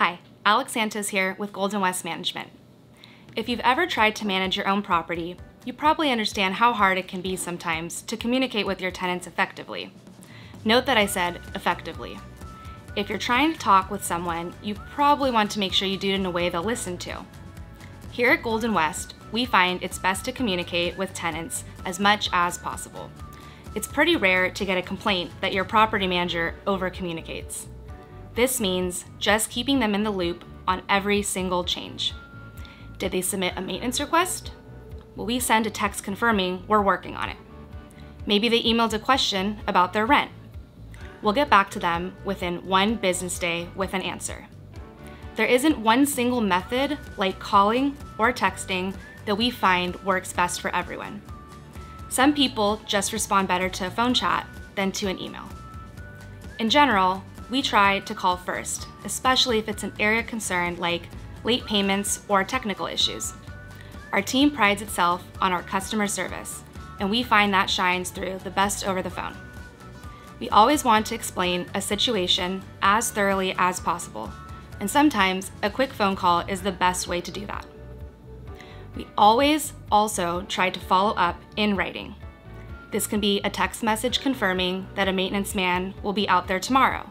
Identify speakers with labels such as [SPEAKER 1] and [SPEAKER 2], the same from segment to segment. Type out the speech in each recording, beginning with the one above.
[SPEAKER 1] Hi, Alex Santos here with Golden West Management. If you've ever tried to manage your own property, you probably understand how hard it can be sometimes to communicate with your tenants effectively. Note that I said effectively. If you're trying to talk with someone, you probably want to make sure you do it in a way they'll listen to. Here at Golden West, we find it's best to communicate with tenants as much as possible. It's pretty rare to get a complaint that your property manager over communicates. This means just keeping them in the loop on every single change. Did they submit a maintenance request? Well, we send a text confirming we're working on it. Maybe they emailed a question about their rent. We'll get back to them within one business day with an answer. There isn't one single method, like calling or texting, that we find works best for everyone. Some people just respond better to a phone chat than to an email. In general, we try to call first, especially if it's an area concern like late payments or technical issues. Our team prides itself on our customer service, and we find that shines through the best over the phone. We always want to explain a situation as thoroughly as possible, and sometimes a quick phone call is the best way to do that. We always also try to follow up in writing. This can be a text message confirming that a maintenance man will be out there tomorrow,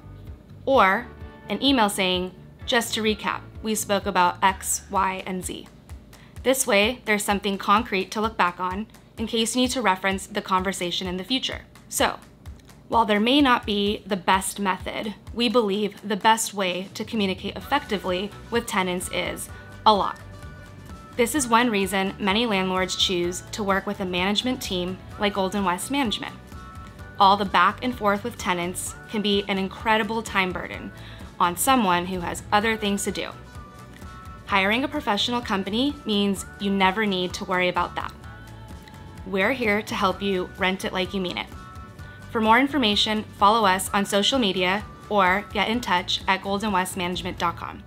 [SPEAKER 1] or an email saying, just to recap, we spoke about X, Y, and Z. This way, there's something concrete to look back on in case you need to reference the conversation in the future. So, while there may not be the best method, we believe the best way to communicate effectively with tenants is a lot. This is one reason many landlords choose to work with a management team like Golden West Management. All the back and forth with tenants can be an incredible time burden on someone who has other things to do. Hiring a professional company means you never need to worry about that. We're here to help you rent it like you mean it. For more information, follow us on social media or get in touch at goldenwestmanagement.com.